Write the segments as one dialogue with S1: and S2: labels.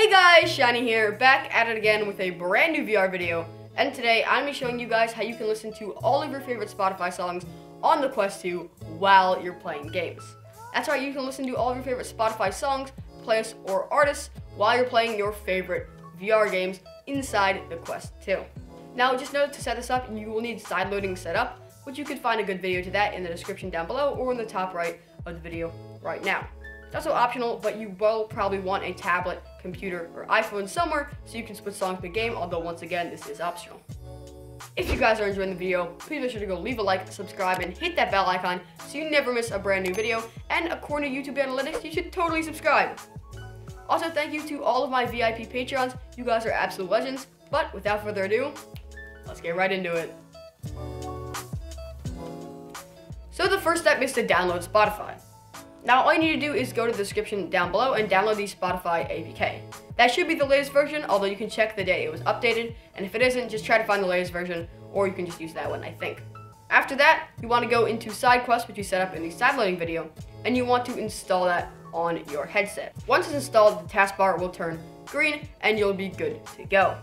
S1: Hey guys, Shynee here, back at it again with a brand new VR video. And today I'm going to be showing you guys how you can listen to all of your favorite Spotify songs on the Quest 2 while you're playing games. That's right, you can listen to all of your favorite Spotify songs, playlists, or artists while you're playing your favorite VR games inside the Quest 2. Now, just note to set this up, you will need side loading set up, which you can find a good video to that in the description down below or in the top right of the video right now. It's also optional, but you will probably want a tablet, computer, or iPhone somewhere so you can split songs to the game, although once again, this is optional. If you guys are enjoying the video, please make sure to go leave a like, subscribe, and hit that bell icon so you never miss a brand new video. And according to YouTube analytics, you should totally subscribe. Also, thank you to all of my VIP Patreons. You guys are absolute legends. But without further ado, let's get right into it. So the first step is to download Spotify. Now all you need to do is go to the description down below and download the Spotify APK. That should be the latest version, although you can check the day it was updated, and if it isn't, just try to find the latest version, or you can just use that one, I think. After that, you want to go into SideQuest, which you set up in the side loading video, and you want to install that on your headset. Once it's installed, the taskbar will turn green, and you'll be good to go.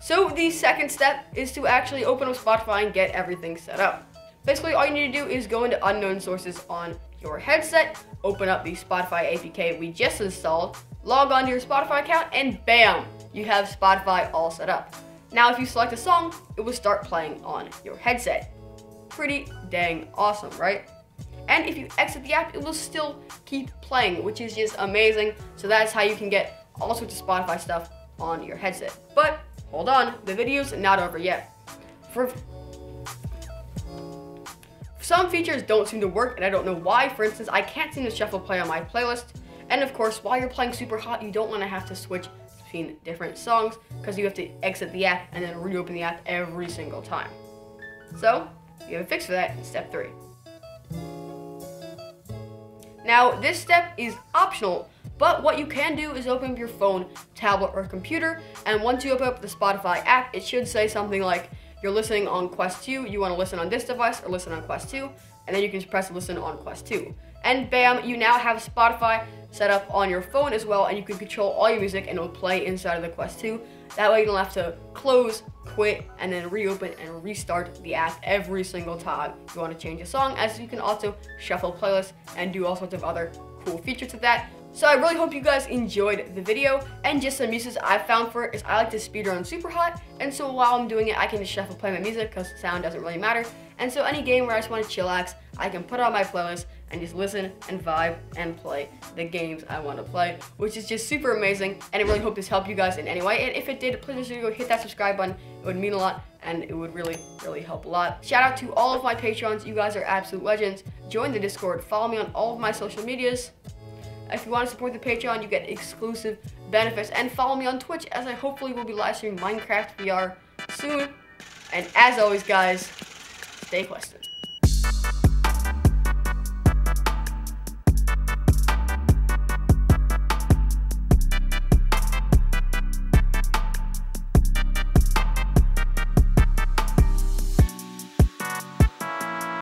S1: So the second step is to actually open up Spotify and get everything set up. Basically, all you need to do is go into unknown sources on your headset, open up the Spotify APK we just installed, log on to your Spotify account, and bam, you have Spotify all set up. Now, if you select a song, it will start playing on your headset. Pretty dang awesome, right? And if you exit the app, it will still keep playing, which is just amazing. So that's how you can get all sorts of Spotify stuff on your headset. But hold on, the video's not over yet. For some features don't seem to work and I don't know why. For instance, I can't seem to shuffle play on my playlist. And of course, while you're playing Superhot, you don't want to have to switch between different songs because you have to exit the app and then reopen the app every single time. So, you have a fix for that in step three. Now, this step is optional, but what you can do is open up your phone, tablet, or computer, and once you open up the Spotify app, it should say something like, you're listening on Quest 2, you want to listen on this device or listen on Quest 2, and then you can just press listen on Quest 2. And bam, you now have Spotify set up on your phone as well, and you can control all your music and it will play inside of the Quest 2. That way you don't have to close, quit, and then reopen and restart the app every single time you want to change a song, as you can also shuffle playlists and do all sorts of other cool features with that. So I really hope you guys enjoyed the video, and just some uses I've found for it is I like to speedrun Superhot, and so while I'm doing it, I can just shuffle play my music because sound doesn't really matter. And so any game where I just want to chillax, I can put on my playlist and just listen and vibe and play the games I want to play, which is just super amazing. And I really hope this helped you guys in any way. And if it did, please make sure to go hit that subscribe button. It would mean a lot and it would really, really help a lot. Shout out to all of my patrons. You guys are absolute legends. Join the Discord. Follow me on all of my social medias. If you want to support the Patreon, you get exclusive benefits. And follow me on Twitch as I hopefully will be live streaming Minecraft VR soon. And as always, guys, stay quested.